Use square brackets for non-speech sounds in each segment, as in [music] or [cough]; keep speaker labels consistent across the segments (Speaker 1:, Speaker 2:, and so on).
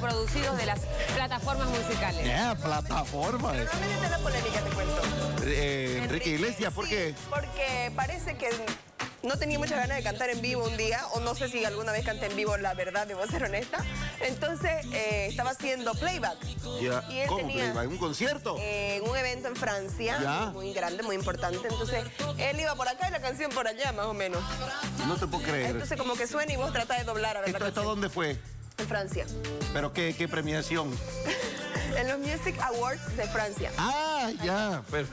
Speaker 1: reproducidos de las plataformas musicales.
Speaker 2: Ya, plataforma.
Speaker 3: Pero no me metas la polémica, te cuento.
Speaker 2: Eh, Enrique Iglesias, ¿por
Speaker 3: Sí,
Speaker 2: qué?
Speaker 3: Porque parece que no tenía muchas ganas de cantar en vivo un día, o no sé si alguna vez canté en vivo, la verdad, debo ser honesta. Entonces, eh, estaba haciendo playback. Y él
Speaker 2: ¿Cómo
Speaker 3: tenía-
Speaker 2: playback? ¿Un concierto?
Speaker 3: eh, en un evento en Francia, muy grande, muy importante. Entonces, él iba por acá y la canción por allá, más o menos.
Speaker 2: No te puedo creer.
Speaker 3: Entonces, como que suena y vos tratás de doblar a ver la
Speaker 2: ¿Esto, esto
Speaker 3: canción.
Speaker 2: dónde fue?
Speaker 3: En Francia.
Speaker 2: ¿Pero qué, qué premiación? [laughs]
Speaker 3: En los Music Awards de Francia.
Speaker 2: Ah, ya. per-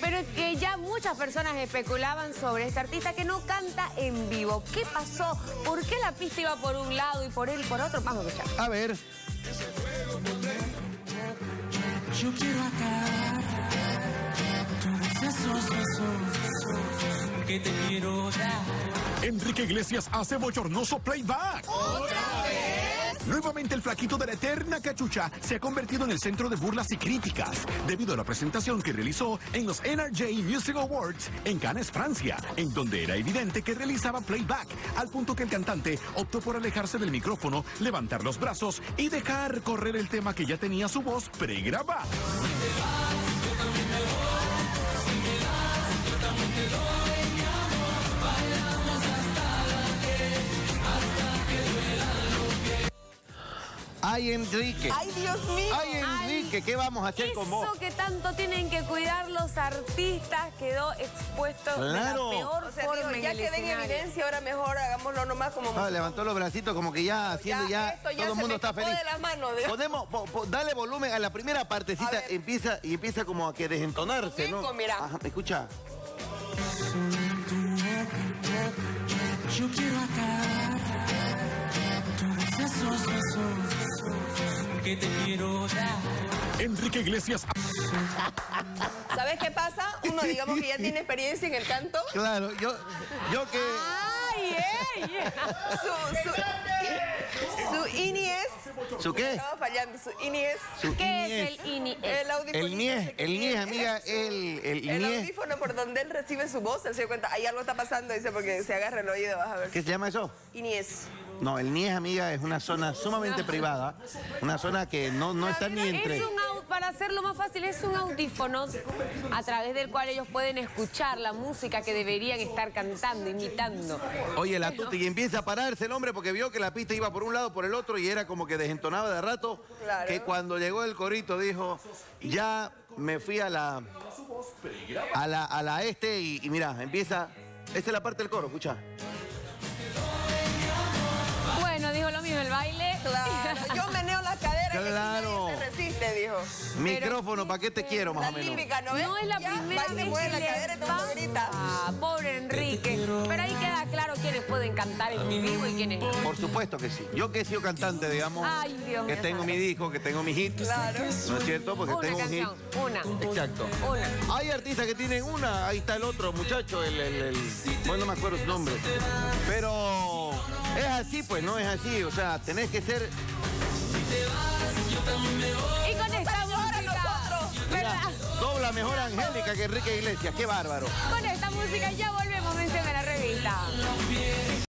Speaker 1: Pero es que ya muchas personas especulaban sobre este artista que no canta en vivo. ¿Qué pasó? ¿Por qué la pista iba por un lado y por él por otro? Vamos a escuchar.
Speaker 2: A ver.
Speaker 4: Yo quiero acabar todos esos besos que te quiero dar.
Speaker 5: Enrique Iglesias hace bochornoso playback. Nuevamente el flaquito de la eterna cachucha se ha convertido en el centro de burlas y críticas debido a la presentación que realizó en los NRJ Music Awards en Cannes, Francia, en donde era evidente que realizaba playback, al punto que el cantante optó por alejarse del micrófono, levantar los brazos y dejar correr el tema que ya tenía su voz pregrabada.
Speaker 2: Ay, Enrique.
Speaker 3: ¡Ay, Dios mío!
Speaker 2: Ay, Enrique, ¿qué vamos a hacer con vos?
Speaker 1: Eso que tanto tienen que cuidar los artistas quedó expuesto
Speaker 2: Claro.
Speaker 1: de la peor
Speaker 3: O sea,
Speaker 1: forma
Speaker 3: digo,
Speaker 1: en
Speaker 3: ya quedé en evidencia, ahora mejor hagámoslo nomás como...
Speaker 2: Ah, levantó los bracitos como que ya haciendo ya,
Speaker 3: esto ya
Speaker 2: todo el mundo está feliz.
Speaker 3: de las manos.
Speaker 2: Podemos, po- po- dale volumen a la primera partecita, empieza y empieza como a que desentonarse,
Speaker 3: Un
Speaker 2: ¿no?
Speaker 3: mira.
Speaker 2: Ajá, escucha.
Speaker 4: Yo quiero acabar todos esos besos que te quiero dar.
Speaker 5: Enrique Iglesias
Speaker 3: ¿Sabes qué pasa? Uno, digamos que ya tiene experiencia en el canto.
Speaker 2: Claro, yo, yo que...
Speaker 1: ¡Ay, ey!
Speaker 3: Su, su, su INI es...
Speaker 2: ¿Su qué?
Speaker 3: Estaba fallando. Su INI es...
Speaker 2: Su
Speaker 1: ¿Qué es el INI?
Speaker 3: El audífono.
Speaker 2: El niés, el niés, amiga, el, el
Speaker 3: El audífono por donde él recibe su voz, él se da cuenta, ahí algo está pasando, dice, porque se agarra el oído, vas a ver.
Speaker 2: ¿Qué se llama eso?
Speaker 3: INI es...
Speaker 2: No, el niés, amiga, es una zona sumamente privada, una zona que no, no está ni entre...
Speaker 1: Es un para hacerlo más fácil, es un audífono a través del cual ellos pueden escuchar la música que deberían estar cantando, imitando.
Speaker 2: Oye, la tuta, y empieza a pararse el hombre porque vio que la pista iba por un lado, por el otro, y era como que desentonaba de rato,
Speaker 3: Claro.
Speaker 2: que cuando llegó el corito dijo, ya me fui a la... a la, a la este, y, y mira, empieza... Esta es la parte del coro, escucha. Micrófono, ¿para qué te quiero, más
Speaker 3: La
Speaker 2: o menos?
Speaker 3: ¿no?
Speaker 1: No es la
Speaker 3: Ya,
Speaker 1: primera vez que
Speaker 3: la cadera grita.
Speaker 1: Ah, pobre Enrique. Pero ahí queda claro quiénes pueden cantar en vivo y quiénes no.
Speaker 2: Por supuesto que sí. Yo que he sido cantante, digamos,
Speaker 1: Ay, Dios
Speaker 2: que tengo mi disco, que tengo mi hit.
Speaker 3: Claro.
Speaker 2: ¿No es cierto? Porque
Speaker 1: Una
Speaker 2: tengo un hit.
Speaker 1: una.
Speaker 2: Exacto.
Speaker 1: Una.
Speaker 2: Hay artistas que tienen una, ahí está el otro muchacho, el, el, el- bueno, no me acuerdo su nombre. Pero es así, pues, no es así. O sea, tenés que ser,
Speaker 1: Y con esta música. ¿verdad?
Speaker 2: Mejor Angélica que Enrique Iglesias. Qué bárbaro.
Speaker 1: Con esta música ya volvemos, a la revista.